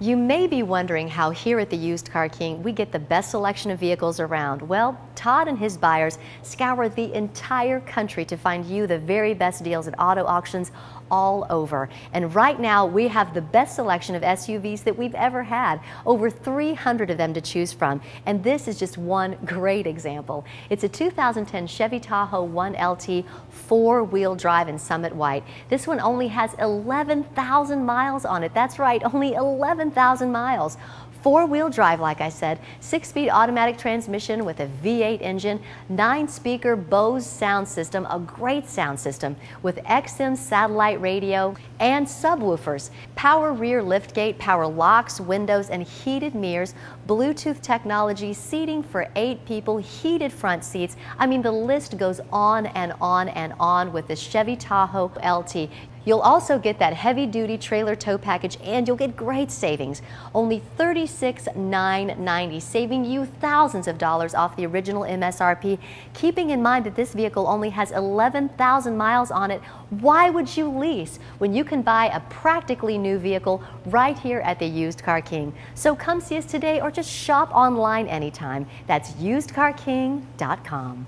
You may be wondering how here at the Used Car King we get the best selection of vehicles around. Well, Todd and his buyers scour the entire country to find you the very best deals at auto auctions all over. And right now we have the best selection of SUVs that we've ever had. Over 300 of them to choose from. And this is just one great example. It's a 2010 Chevy Tahoe 1LT four-wheel drive in Summit White. This one only has 11,000 miles on it. That's right, only 11,000 miles. Four-wheel drive, like I said, six-speed automatic transmission with a V8 engine, nine-speaker Bose sound system, a great sound system with XM satellite radio and subwoofers, power rear liftgate, power locks, windows, and heated mirrors, Bluetooth technology, seating for eight people, heated front seats. I mean, the list goes on and on and on with the Chevy Tahoe LT. You'll also get that heavy duty trailer tow package and you'll get great savings. Only $36,990, saving you thousands of dollars off the original MSRP. Keeping in mind that this vehicle only has 11,000 miles on it, why would you lease when you can buy a practically new vehicle right here at the Used Car King? So come see us today or just shop online anytime. That's usedcarking.com.